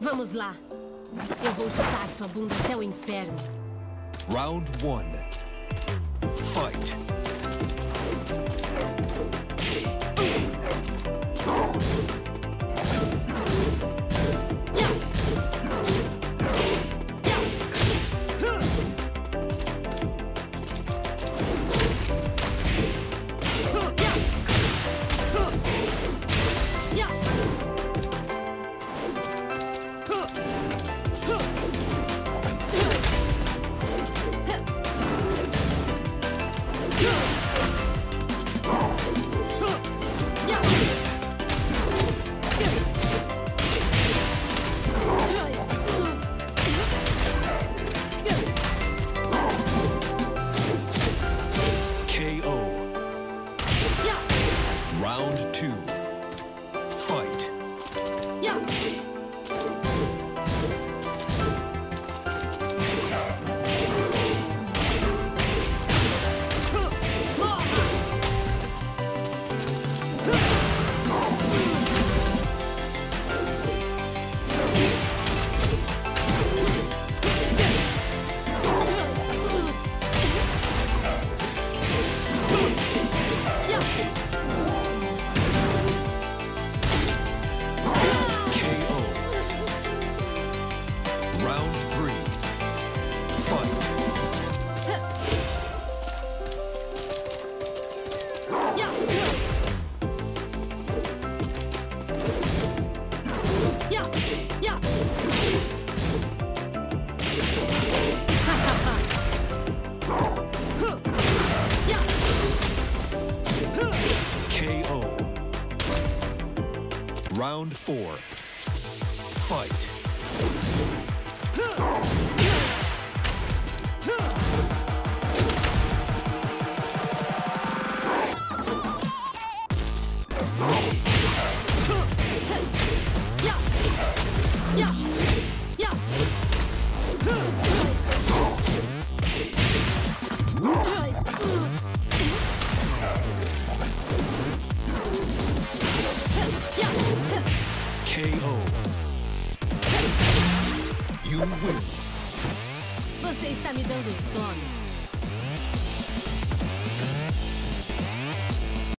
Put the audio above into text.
Vamos lá. Eu vou chutar sua bunda até o inferno. Round one. Fight. Round four. Fight. KO. You win. Você está me dando sono.